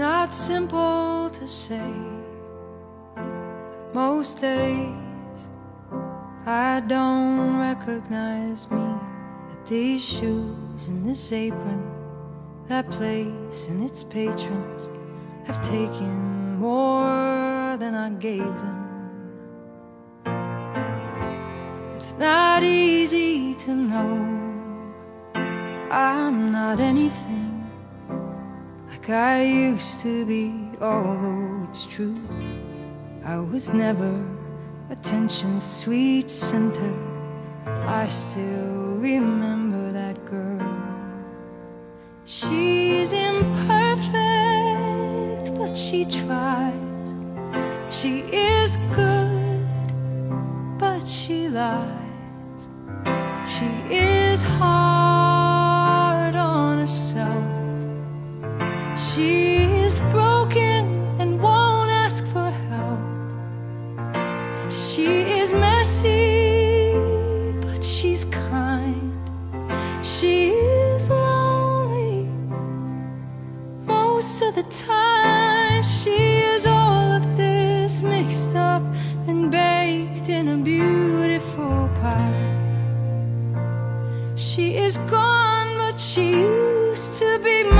not simple to say. Most days I don't recognize me. That these shoes and this apron, that place and its patrons have taken more than I gave them. It's not easy to know I'm not anything like I used to be, although it's true. I was never attention's sweet center. I still remember that girl. She's imperfect, but she tries. She is good, but she lies. She is hard She is messy, but she's kind. She is lonely most of the time. She is all of this mixed up and baked in a beautiful pie. She is gone, but she used to be mine.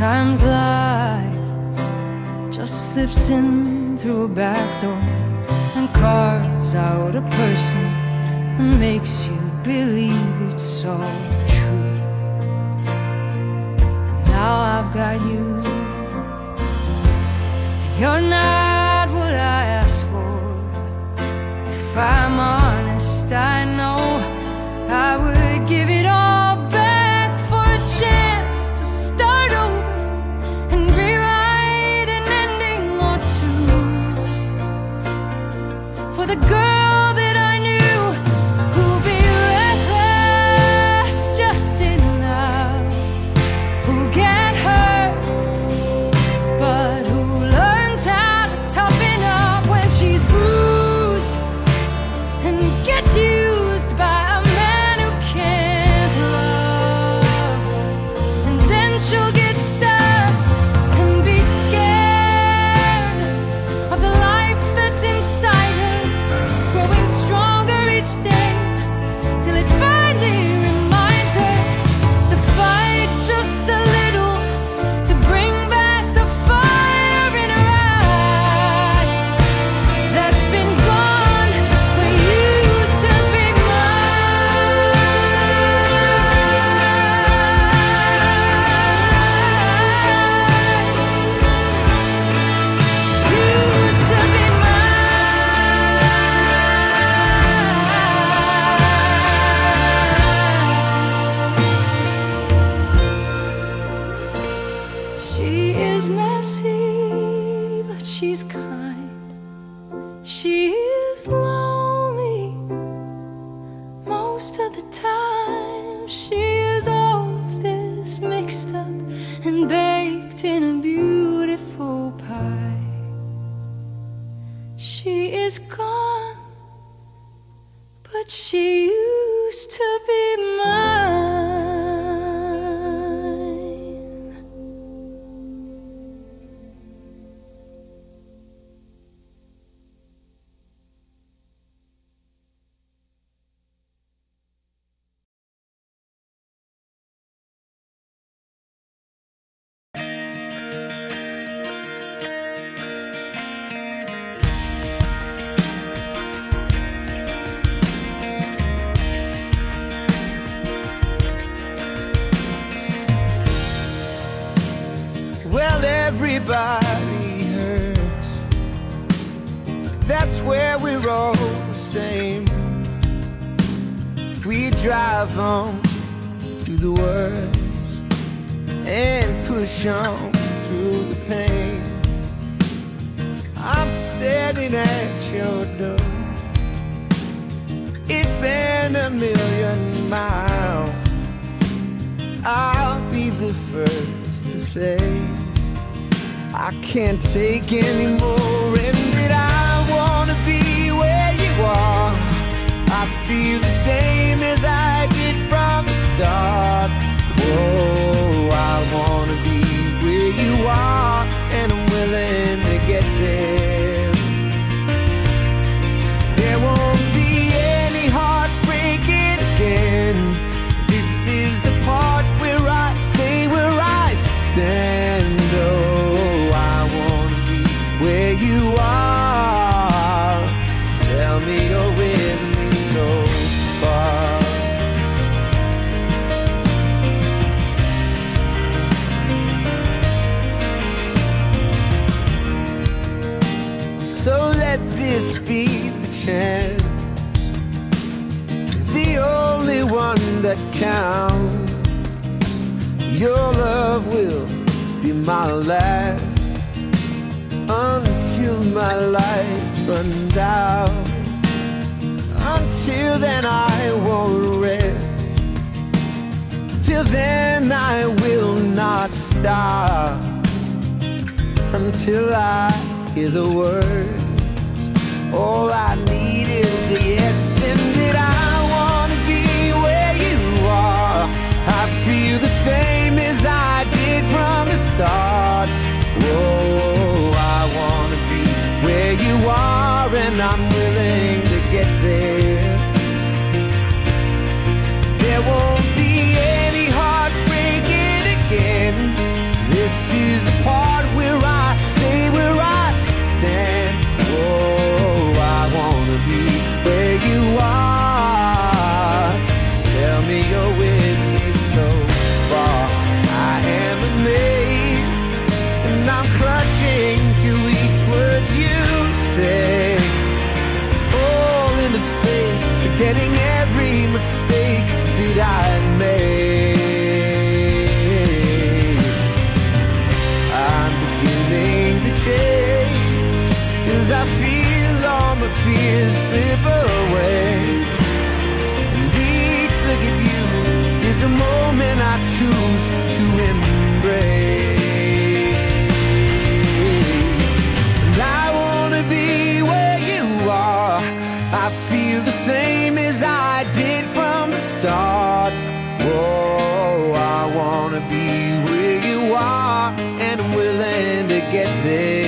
Sometimes life just slips in through a back door and carves out a person and makes you believe it's all true. And now I've got you. And you're not what I asked for. If I'm honest, I know baked in a beautiful pie. She is gone, but she everybody hurts. That's where we're all the same. We drive on through the worst and push on through the pain. I'm standing at your door. It's been a million miles. I'll be the first to say I can't take anymore. and that counts. Your love will be my last until my life runs out. Until then, I won't rest. Till then, I will not stop until I hear the words. All I need is a yes, and it I fears slip away. And each look at you is a moment I choose to embrace. And I wanna be where you are. I feel the same as I did from the start. Whoa, I wanna be where you are, and I'm willing to get there.